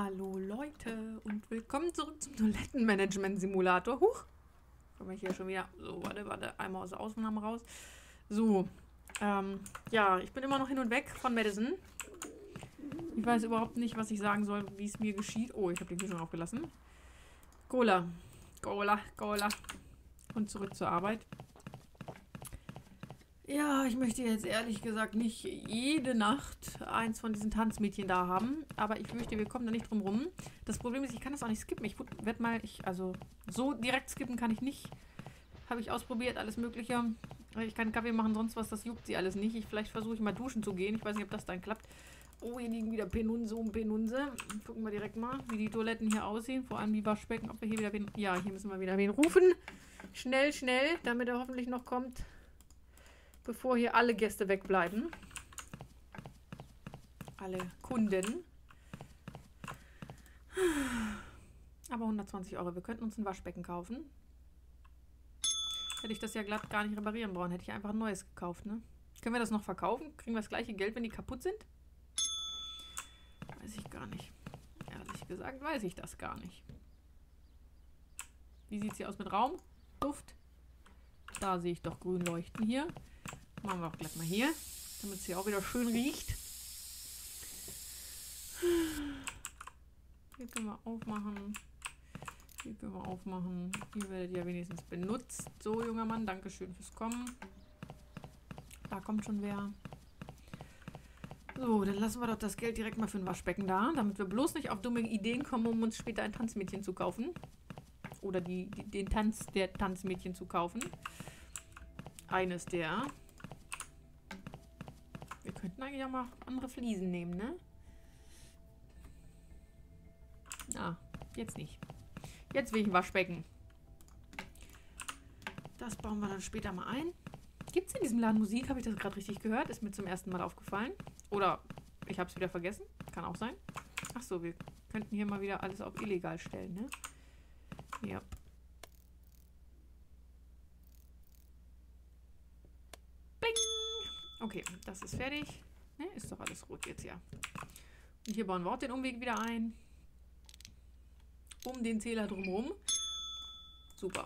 Hallo Leute und willkommen zurück zum Toilettenmanagement-Simulator. Huch, komme ich hier schon wieder. So, warte, warte, einmal aus der Ausnahme raus. So, ähm, ja, ich bin immer noch hin und weg von Madison. Ich weiß überhaupt nicht, was ich sagen soll, wie es mir geschieht. Oh, ich habe den schon aufgelassen. Cola, Cola, Cola. Und zurück zur Arbeit. Ja, ich möchte jetzt ehrlich gesagt nicht jede Nacht eins von diesen Tanzmädchen da haben. Aber ich fürchte, wir kommen da nicht drum rum. Das Problem ist, ich kann das auch nicht skippen. Ich werde mal, ich, also so direkt skippen kann ich nicht. Habe ich ausprobiert, alles Mögliche. Ich kann Kaffee machen, sonst was, das juckt sie alles nicht. Ich, vielleicht versuche ich mal duschen zu gehen. Ich weiß nicht, ob das dann klappt. Oh, hier liegen wieder Penunse um Penunse. Gucken wir direkt mal, wie die Toiletten hier aussehen. Vor allem die Waschbecken, ob wir hier wieder wen... Ja, hier müssen wir wieder wen rufen. Schnell, schnell, damit er hoffentlich noch kommt bevor hier alle Gäste wegbleiben. Alle Kunden. Aber 120 Euro. Wir könnten uns ein Waschbecken kaufen. Hätte ich das ja glatt gar nicht reparieren brauchen. Hätte ich einfach ein neues gekauft, ne? Können wir das noch verkaufen? Kriegen wir das gleiche Geld, wenn die kaputt sind? Weiß ich gar nicht. Ehrlich gesagt weiß ich das gar nicht. Wie sieht es hier aus mit Raum? Duft? Da sehe ich doch grün leuchten hier. Machen wir auch gleich mal hier, damit es hier auch wieder schön riecht. Hier können wir aufmachen. Hier können wir aufmachen. Hier werdet ihr wenigstens benutzt. So, junger Mann, danke schön fürs Kommen. Da kommt schon wer. So, dann lassen wir doch das Geld direkt mal für ein Waschbecken da, damit wir bloß nicht auf dumme Ideen kommen, um uns später ein Tanzmädchen zu kaufen. Oder die, die den Tanz der Tanzmädchen zu kaufen. Eines der. Eigentlich auch mal andere Fliesen nehmen, ne? Ah, jetzt nicht. Jetzt will ich ein Waschbecken. Das bauen wir dann später mal ein. Gibt es in diesem Laden Musik? Habe ich das gerade richtig gehört? Ist mir zum ersten Mal aufgefallen. Oder ich habe es wieder vergessen. Kann auch sein. Ach so, wir könnten hier mal wieder alles auf illegal stellen, ne? Ja. Okay, das ist fertig. Ne, ist doch alles rot jetzt, ja. Und hier bauen wir auch den Umweg wieder ein. Um den Zähler drumherum. Super.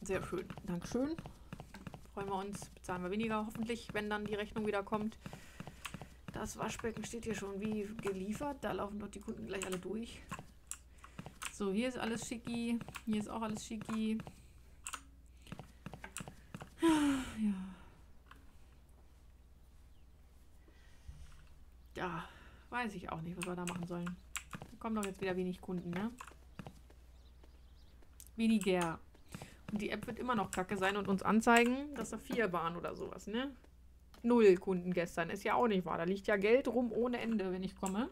Sehr schön. Dankeschön. Freuen wir uns. Bezahlen wir weniger hoffentlich, wenn dann die Rechnung wieder kommt. Das Waschbecken steht hier schon wie geliefert. Da laufen doch die Kunden gleich alle durch. So, hier ist alles schicki. Hier ist auch alles schicki. Ja. Ja, weiß ich auch nicht, was wir da machen sollen. Da kommen doch jetzt wieder wenig Kunden, ne? Weniger. Und die App wird immer noch kacke sein und uns anzeigen, dass da vier waren oder sowas, ne? Null Kunden gestern. Ist ja auch nicht wahr. Da liegt ja Geld rum ohne Ende, wenn ich komme.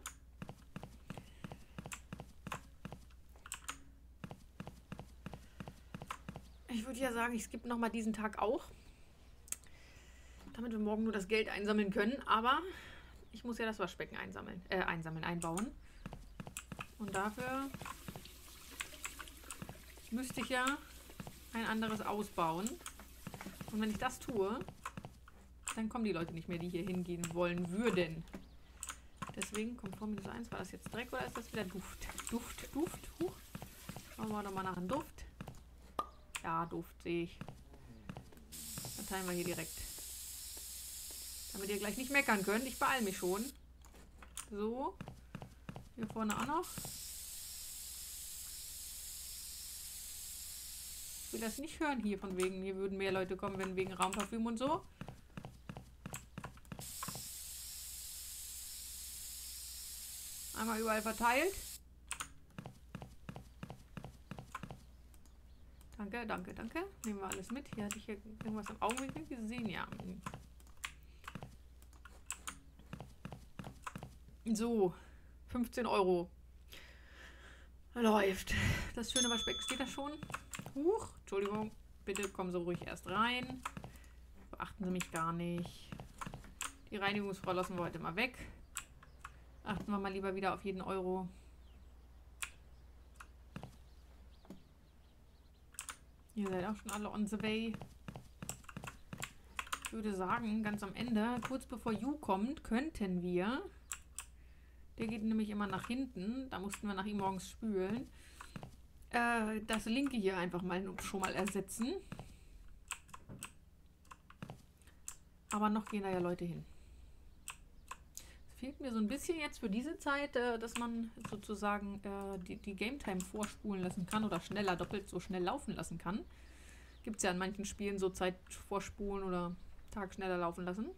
Ich würde ja sagen, ich skippe nochmal diesen Tag auch. Damit wir morgen nur das Geld einsammeln können. Aber ich muss ja das Waschbecken einsammeln, äh, einsammeln, einbauen. Und dafür müsste ich ja ein anderes ausbauen. Und wenn ich das tue, dann kommen die Leute nicht mehr, die hier hingehen wollen würden. Deswegen, Komfort minus 1, war das jetzt Dreck oder ist das wieder Duft? Duft, Duft, huch. Schauen wir nochmal nach dem Duft. Ja, Duft sehe ich. Dann teilen wir hier direkt. Damit ihr gleich nicht meckern könnt. Ich beeile mich schon. So. Hier vorne auch noch. Ich will das nicht hören hier von wegen. Hier würden mehr Leute kommen, wenn wegen Raumparfüm und so. Einmal überall verteilt. Danke, danke, danke. Nehmen wir alles mit. Hier hatte ich hier irgendwas im Augenwinkel gesehen. Ja. So, 15 Euro. Läuft. Das schöne Waschbecken steht da schon. Huch, Entschuldigung. Bitte kommen Sie ruhig erst rein. Beachten Sie mich gar nicht. Die Reinigungsfrau lassen wir heute mal weg. Achten wir mal lieber wieder auf jeden Euro. Ihr seid auch schon alle on the way. Ich würde sagen, ganz am Ende, kurz bevor You kommt, könnten wir Der geht nämlich immer nach hinten. Da mussten wir nach ihm morgens spülen. Äh, das linke hier einfach mal schon mal ersetzen. Aber noch gehen da ja Leute hin. Es fehlt mir so ein bisschen jetzt für diese Zeit, äh, dass man sozusagen äh, die, die Game Time vorspulen lassen kann oder schneller, doppelt so schnell laufen lassen kann. Gibt es ja in manchen Spielen so Zeit vorspulen oder Tag schneller laufen lassen.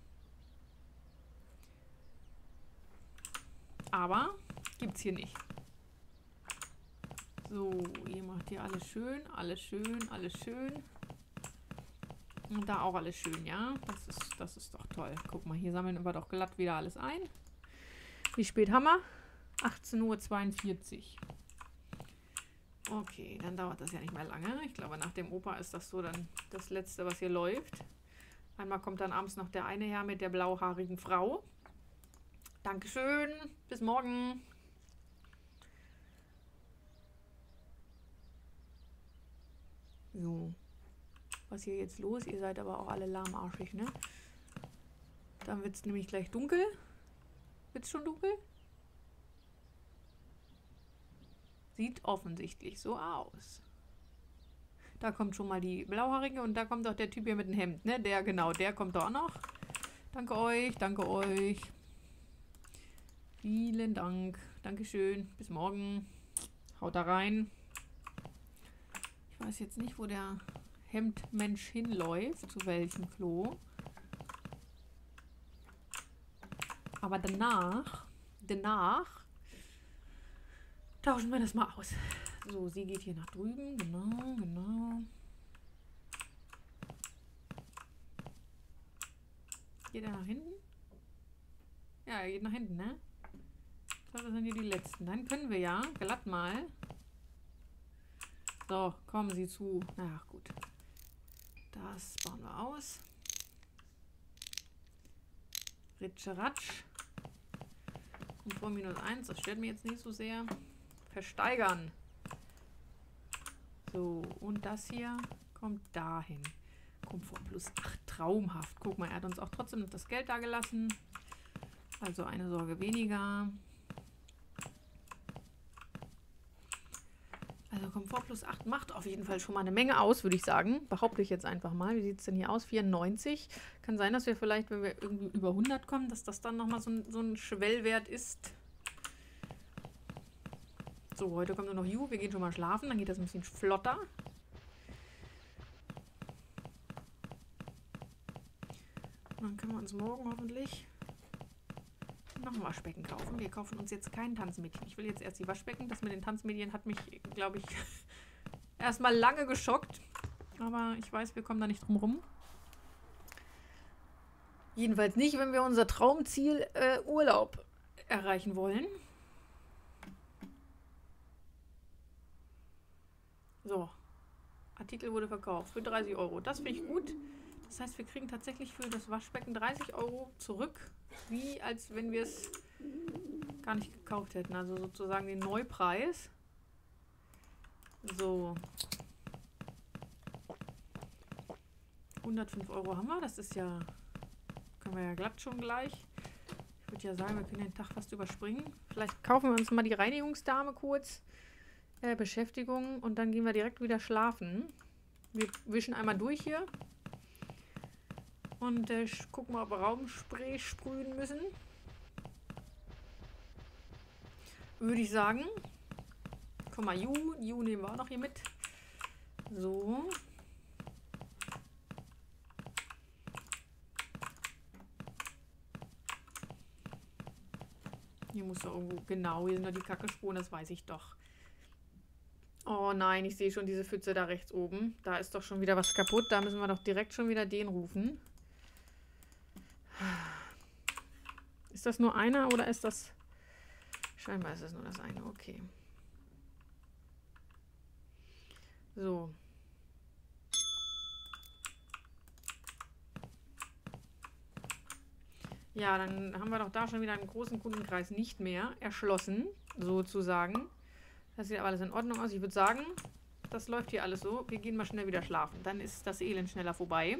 Aber gibt es hier nicht. So, ihr macht hier alles schön, alles schön, alles schön. Und da auch alles schön, ja. Das ist, das ist doch toll. Guck mal, hier sammeln wir doch glatt wieder alles ein. Wie spät haben wir? 18.42 Uhr. Okay, dann dauert das ja nicht mehr lange. Ich glaube, nach dem Opa ist das so dann das Letzte, was hier läuft. Einmal kommt dann abends noch der eine her mit der blauhaarigen Frau. Dankeschön. Bis morgen. So. Was hier jetzt los? Ihr seid aber auch alle lahmarschig, ne? Dann wird es nämlich gleich dunkel. Wird es schon dunkel? Sieht offensichtlich so aus. Da kommt schon mal die Blauhaarige und da kommt auch der Typ hier mit dem Hemd, ne? Der, genau, der kommt doch noch. Danke euch, danke euch. Vielen Dank. Dankeschön. Bis morgen. Haut da rein. Ich weiß jetzt nicht, wo der Hemdmensch hinläuft, zu welchem Klo. Aber danach, danach, tauschen wir das mal aus. So, sie geht hier nach drüben. Genau, genau. Geht er nach hinten? Ja, er geht nach hinten, ne? So, das sind hier die letzten. Dann können wir ja glatt mal. So, kommen Sie zu. Na gut. Das bauen wir aus. Ritscheratsch. Komfort minus 1, das stört mir jetzt nicht so sehr. Versteigern. So, und das hier kommt dahin. Komfort plus 8, traumhaft. Guck mal, er hat uns auch trotzdem das Geld da gelassen. Also eine Sorge weniger. Also Komfort plus 8 macht auf jeden Fall schon mal eine Menge aus, würde ich sagen. Behaupte ich jetzt einfach mal. Wie sieht es denn hier aus? 94. Kann sein, dass wir vielleicht, wenn wir irgendwie über 100 kommen, dass das dann nochmal so, ein, so ein Schwellwert ist. So, heute kommt nur noch Ju. Wir gehen schon mal schlafen. Dann geht das ein bisschen flotter. Dann können wir uns morgen hoffentlich noch ein Waschbecken kaufen. Wir kaufen uns jetzt kein Tanzmädchen. Ich will jetzt erst die Waschbecken. Das mit den Tanzmädchen hat mich, glaube ich, erstmal lange geschockt. Aber ich weiß, wir kommen da nicht drum rum. Jedenfalls nicht, wenn wir unser Traumziel äh, Urlaub erreichen wollen. So. Artikel wurde verkauft für 30 Euro. Das finde ich gut. Das heißt, wir kriegen tatsächlich für das Waschbecken 30 Euro zurück, wie als wenn wir es gar nicht gekauft hätten. Also sozusagen den Neupreis. So. 105 Euro haben wir. Das ist ja, können wir ja glatt schon gleich. Ich würde ja sagen, wir können den Tag fast überspringen. Vielleicht kaufen wir uns mal die Reinigungsdame kurz. Äh, Beschäftigung und dann gehen wir direkt wieder schlafen. Wir wischen einmal durch hier. Und äh, gucken mal, ob wir Raumspray sprühen müssen. Würde ich sagen. Guck mal, Ju. Ju nehmen wir auch noch hier mit. So. Hier muss doch irgendwo... Genau, hier sind doch die Kackespuren, das weiß ich doch. Oh nein, ich sehe schon diese Pfütze da rechts oben. Da ist doch schon wieder was kaputt. Da müssen wir doch direkt schon wieder den rufen. Ist das nur einer oder ist das... Scheinbar ist es nur das eine, okay. So. Ja, dann haben wir doch da schon wieder einen großen Kundenkreis nicht mehr erschlossen, sozusagen. Das sieht aber alles in Ordnung aus. Ich würde sagen, das läuft hier alles so. Wir gehen mal schnell wieder schlafen. Dann ist das Elend schneller vorbei.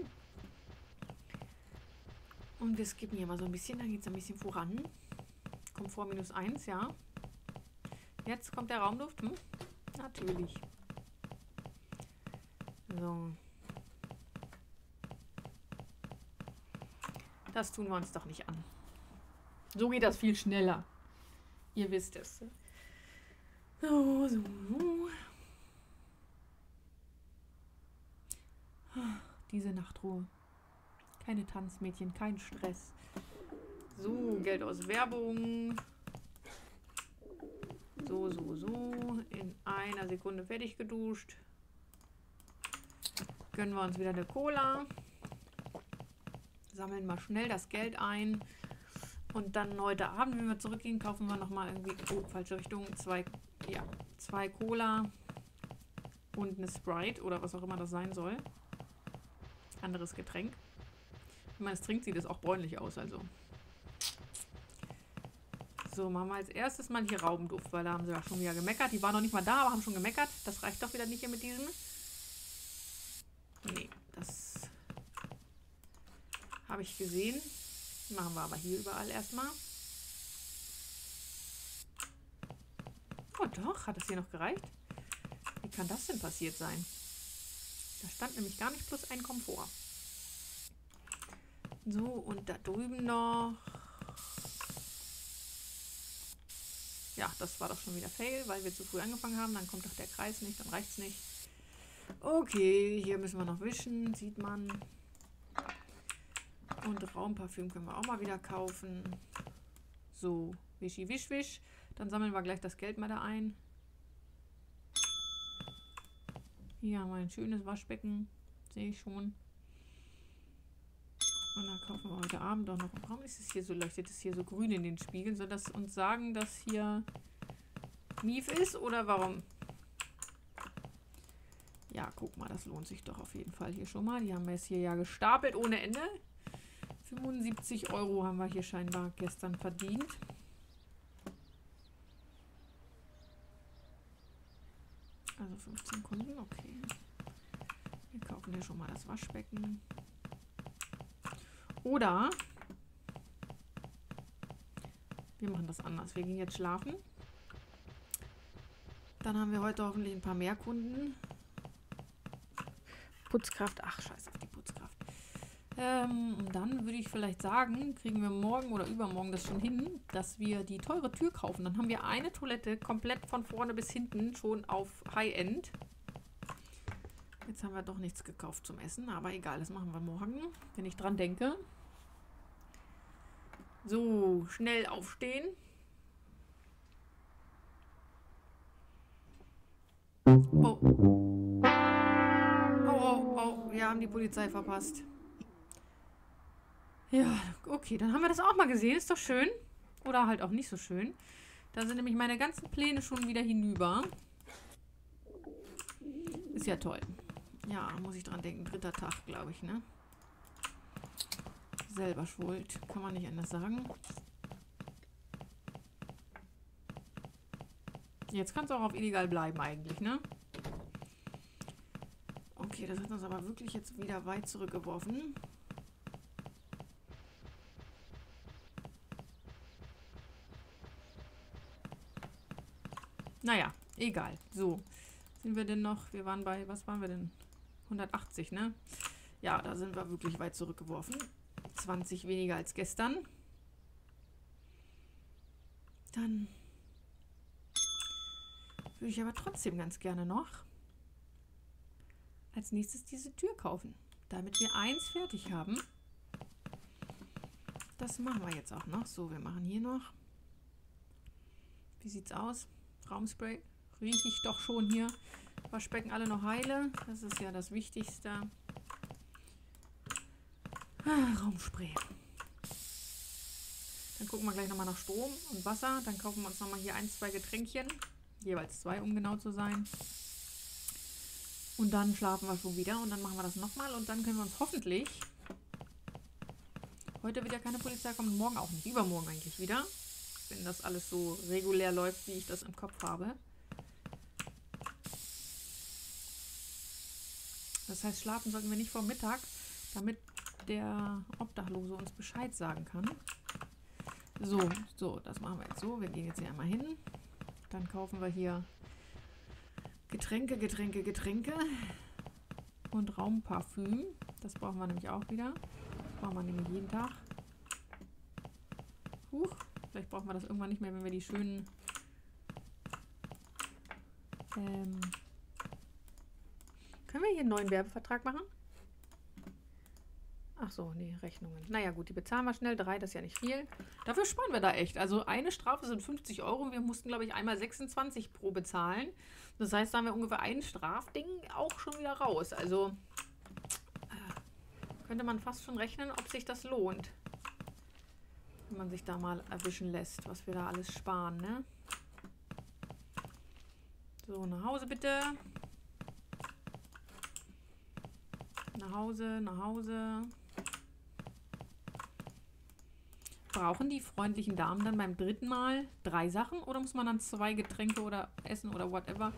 Und wir skippen hier mal so ein bisschen, dann geht es ein bisschen voran. Komfort minus 1, ja. Jetzt kommt der Raumduft. Hm? Natürlich. So. Das tun wir uns doch nicht an. So geht das viel schneller. Ihr wisst es. So, so. Diese Nachtruhe. Keine Tanzmädchen, kein Stress. So, Geld aus Werbung. So, so, so. In einer Sekunde fertig geduscht. Gönnen wir uns wieder eine Cola. Sammeln mal schnell das Geld ein. Und dann heute Abend, wenn wir zurückgehen, kaufen wir nochmal irgendwie, oh, falsche Richtung, zwei, ja, zwei Cola und eine Sprite oder was auch immer das sein soll. Anderes Getränk. Wenn man es trinkt, sieht es auch bräunlich aus, also. So, machen wir als erstes mal hier Raubenduft, weil da haben sie ja schon wieder gemeckert. Die waren noch nicht mal da, aber haben schon gemeckert. Das reicht doch wieder nicht hier mit diesem. Nee, das habe ich gesehen. Machen wir aber hier überall erstmal. Oh doch, hat es hier noch gereicht? Wie kann das denn passiert sein? Da stand nämlich gar nicht plus ein Komfort. So, und da drüben noch. Ja, das war doch schon wieder Fail, weil wir zu früh angefangen haben. Dann kommt doch der Kreis nicht, dann reicht es nicht. Okay, hier müssen wir noch wischen, sieht man. Und Raumparfüm können wir auch mal wieder kaufen. So, wischi, wisch, wisch. Dann sammeln wir gleich das Geld mal da ein. Hier haben wir ein schönes Waschbecken. Sehe ich schon. Und dann kaufen wir heute Abend auch noch. Warum ist es hier so, leuchtet es hier so grün in den Spiegeln? Soll das uns sagen, dass hier Mief ist oder warum? Ja, guck mal, das lohnt sich doch auf jeden Fall hier schon mal. Die haben wir jetzt hier ja gestapelt ohne Ende. 75 Euro haben wir hier scheinbar gestern verdient. Also 15 Kunden, okay. Wir kaufen hier schon mal das Waschbecken. Oder wir machen das anders. Wir gehen jetzt schlafen. Dann haben wir heute hoffentlich ein paar mehr Kunden. Putzkraft. Ach, scheiß auf die Putzkraft. Ähm, dann würde ich vielleicht sagen, kriegen wir morgen oder übermorgen das schon hin, dass wir die teure Tür kaufen. Dann haben wir eine Toilette komplett von vorne bis hinten schon auf High-End. Jetzt haben wir doch nichts gekauft zum Essen, aber egal, das machen wir morgen, wenn ich dran denke. So, schnell aufstehen. Oh. Oh, oh, oh, wir haben die Polizei verpasst. Ja, okay, dann haben wir das auch mal gesehen. Ist doch schön. Oder halt auch nicht so schön. Da sind nämlich meine ganzen Pläne schon wieder hinüber. Ist ja toll. Ja, muss ich dran denken. Dritter Tag, glaube ich, ne? Selber schuld. Kann man nicht anders sagen. Jetzt kann es auch auf illegal bleiben eigentlich, ne? Okay, das hat uns aber wirklich jetzt wieder weit zurückgeworfen. Naja, egal. So, sind wir denn noch, wir waren bei, was waren wir denn? 180, ne? Ja, da sind wir wirklich weit zurückgeworfen. 20 weniger als gestern. Dann würde ich aber trotzdem ganz gerne noch als nächstes diese Tür kaufen, damit wir eins fertig haben. Das machen wir jetzt auch noch. So, wir machen hier noch. Wie sieht's aus? Raumspray rieche ich doch schon hier. Waschbecken alle noch heile. Das ist ja das Wichtigste. Ah, Raumspray. Dann gucken wir gleich nochmal nach Strom und Wasser. Dann kaufen wir uns nochmal hier ein, zwei Getränkchen. Jeweils zwei, um genau zu sein. Und dann schlafen wir schon wieder und dann machen wir das nochmal und dann können wir uns hoffentlich... Heute wird ja keine Polizei kommen, morgen auch nicht. Übermorgen eigentlich wieder wenn das alles so regulär läuft, wie ich das im Kopf habe. Das heißt, schlafen sollten wir nicht vor Mittag, damit der Obdachlose uns Bescheid sagen kann. So, so, das machen wir jetzt so. Wir gehen jetzt hier einmal hin. Dann kaufen wir hier Getränke, Getränke, Getränke und Raumparfüm. Das brauchen wir nämlich auch wieder. Das brauchen wir nämlich jeden Tag. Huch, vielleicht brauchen wir das irgendwann nicht mehr, wenn wir die schönen ähm, können wir hier einen neuen Werbevertrag machen? Ach so, nee, Rechnungen. Naja, gut, die bezahlen wir schnell. Drei, das ist ja nicht viel. Dafür sparen wir da echt. Also eine Strafe sind 50 Euro. Wir mussten, glaube ich, einmal 26 pro bezahlen. Das heißt, da haben wir ungefähr ein Strafding auch schon wieder raus. Also äh, könnte man fast schon rechnen, ob sich das lohnt. Wenn man sich da mal erwischen lässt, was wir da alles sparen, ne? So, nach Hause bitte. Nach Hause, nach Hause. Brauchen die freundlichen Damen dann beim dritten Mal drei Sachen oder muss man dann zwei Getränke oder Essen oder whatever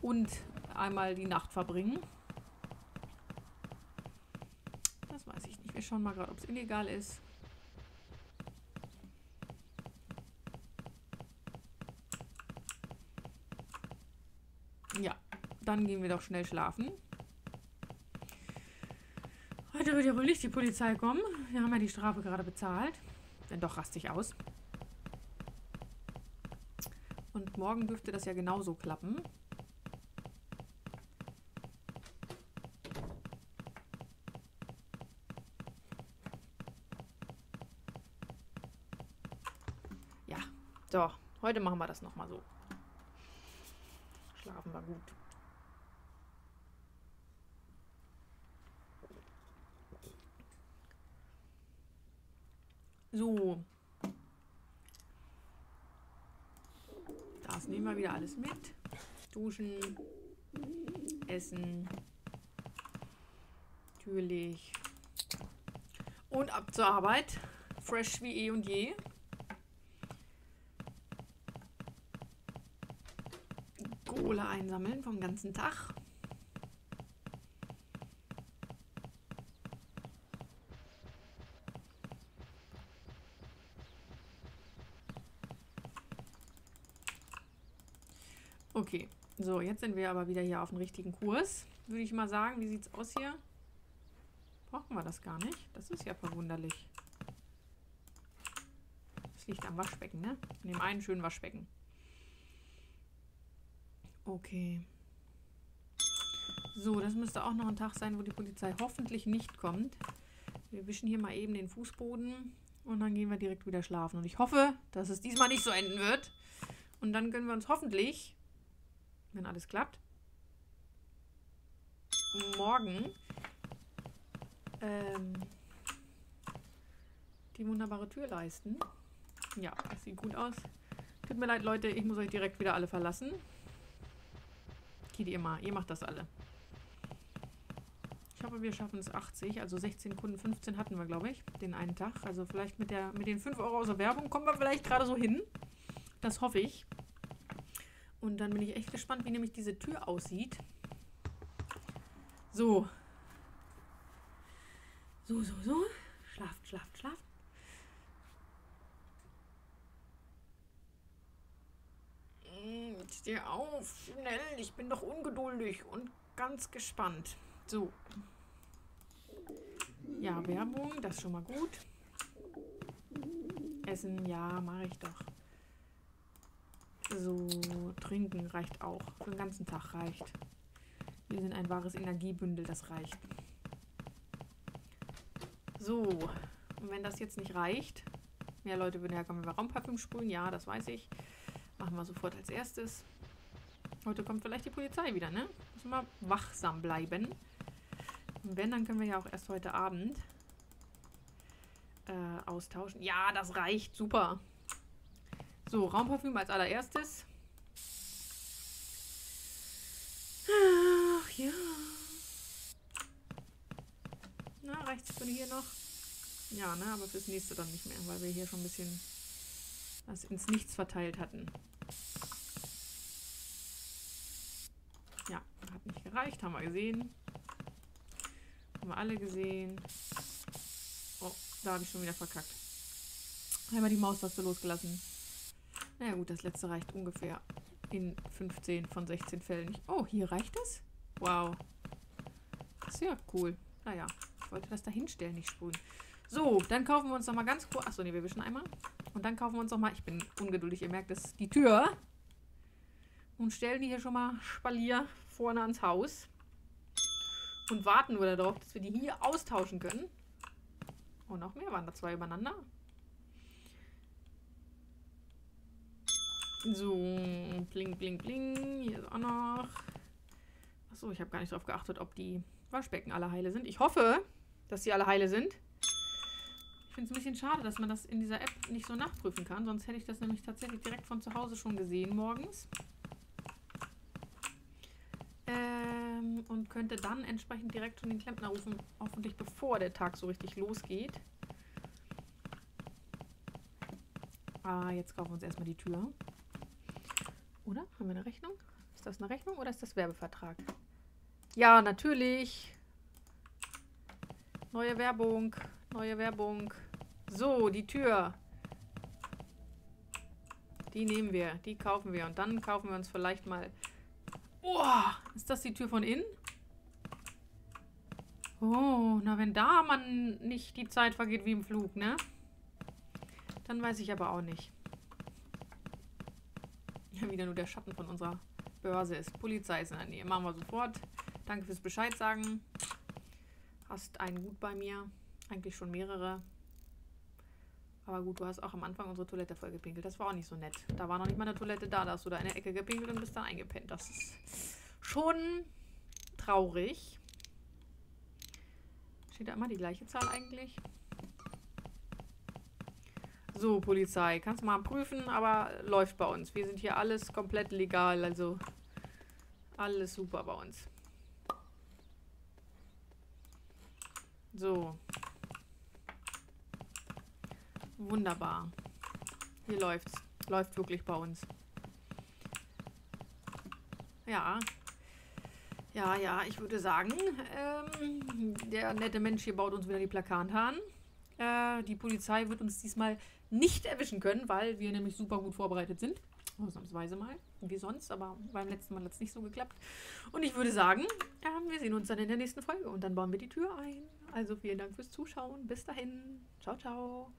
und einmal die Nacht verbringen? Das weiß ich nicht. Wir schauen mal gerade, ob es illegal ist. Ja, dann gehen wir doch schnell schlafen. Heute wird ja wohl nicht die Polizei kommen. Wir haben ja die Strafe gerade bezahlt. Denn doch rastig aus. Und morgen dürfte das ja genauso klappen. Ja, so. Heute machen wir das nochmal so. Schlafen wir gut. So. Das nehmen wir wieder alles mit. Duschen, Essen. Natürlich. Und ab zur Arbeit. Fresh wie eh und je. Kohle einsammeln vom ganzen Tag. Okay, so, jetzt sind wir aber wieder hier auf dem richtigen Kurs, würde ich mal sagen. Wie sieht es aus hier? Brauchen wir das gar nicht. Das ist ja verwunderlich. Das liegt am Waschbecken, ne? In dem einen schönen Waschbecken. Okay. So, das müsste auch noch ein Tag sein, wo die Polizei hoffentlich nicht kommt. Wir wischen hier mal eben den Fußboden und dann gehen wir direkt wieder schlafen. Und ich hoffe, dass es diesmal nicht so enden wird. Und dann können wir uns hoffentlich wenn alles klappt, morgen ähm, die wunderbare Tür leisten. Ja, das sieht gut aus. Tut mir leid, Leute, ich muss euch direkt wieder alle verlassen. Ihr mal, ihr macht das alle. Ich hoffe, wir schaffen es 80, also 16 Kunden, 15 hatten wir, glaube ich, den einen Tag. Also vielleicht mit, der, mit den 5 Euro aus der Werbung kommen wir vielleicht gerade so hin. Das hoffe ich. Und dann bin ich echt gespannt, wie nämlich diese Tür aussieht. So. So, so, so. Schlaft, schlaft, schlaft. Hm, jetzt steh auf, schnell. Ich bin doch ungeduldig und ganz gespannt. So. Ja, Werbung, das ist schon mal gut. Essen, ja, mache ich doch. So, trinken reicht auch. Für den ganzen Tag reicht. Wir sind ein wahres Energiebündel, das reicht. So, und wenn das jetzt nicht reicht, mehr Leute würden herkommen, wenn wir Raumparfüm sprühen. Ja, das weiß ich. Machen wir sofort als erstes. Heute kommt vielleicht die Polizei wieder, ne? Müssen wir wachsam bleiben. Und wenn, dann können wir ja auch erst heute Abend äh, austauschen. Ja, das reicht. Super. So, Raumparfüm als allererstes. Ach ja. Na, reicht es für hier noch? Ja, ne, aber fürs nächste dann nicht mehr, weil wir hier schon ein bisschen das ins Nichts verteilt hatten. Ja, hat nicht gereicht, haben wir gesehen. Haben wir alle gesehen. Oh, da habe ich schon wieder verkackt. Einmal die Maustaste losgelassen. Na ja, gut, das letzte reicht ungefähr in 15 von 16 Fällen. Oh, hier reicht es? Wow. Sehr cool. Naja, ich wollte das da hinstellen, nicht sprühen. So, dann kaufen wir uns noch mal ganz kurz... Achso, nee, wir wischen einmal. Und dann kaufen wir uns noch mal... Ich bin ungeduldig, ihr merkt es, die Tür. Und stellen die hier schon mal Spalier vorne ans Haus. Und warten nur darauf, dass wir die hier austauschen können. Oh, noch mehr waren da zwei übereinander. So, bling, bling, bling. Hier ist auch noch. Achso, ich habe gar nicht darauf geachtet, ob die Waschbecken alle heile sind. Ich hoffe, dass sie alle heile sind. Ich finde es ein bisschen schade, dass man das in dieser App nicht so nachprüfen kann. Sonst hätte ich das nämlich tatsächlich direkt von zu Hause schon gesehen morgens. Ähm, und könnte dann entsprechend direkt schon den Klempner rufen, hoffentlich bevor der Tag so richtig losgeht. Ah, jetzt kaufen wir uns erstmal die Tür. Oder? Haben wir eine Rechnung? Ist das eine Rechnung oder ist das Werbevertrag? Ja, natürlich. Neue Werbung. Neue Werbung. So, die Tür. Die nehmen wir. Die kaufen wir. Und dann kaufen wir uns vielleicht mal... Boah, ist das die Tür von innen? Oh, na wenn da man nicht die Zeit vergeht wie im Flug, ne? Dann weiß ich aber auch nicht wieder nur der Schatten von unserer Börse ist. Polizei ist in der Nähe. Machen wir sofort. Danke fürs Bescheid sagen. Hast einen Gut bei mir. Eigentlich schon mehrere. Aber gut, du hast auch am Anfang unsere Toilette vollgepinkelt. Das war auch nicht so nett. Da war noch nicht mal eine Toilette da. Da hast du da in der Ecke gepinkelt und bist dann eingepennt. Das ist schon traurig. Steht da immer die gleiche Zahl eigentlich? So, Polizei, kannst du mal prüfen, aber läuft bei uns. Wir sind hier alles komplett legal, also alles super bei uns. So. Wunderbar. Hier läuft's. Läuft wirklich bei uns. Ja. Ja, ja, ich würde sagen, ähm, der nette Mensch hier baut uns wieder die Plakate an. Äh, die Polizei wird uns diesmal nicht erwischen können, weil wir nämlich super gut vorbereitet sind. Ausnahmsweise mal, wie sonst, aber beim letzten Mal hat es nicht so geklappt. Und ich würde sagen, äh, wir sehen uns dann in der nächsten Folge und dann bauen wir die Tür ein. Also vielen Dank fürs Zuschauen. Bis dahin. Ciao, ciao.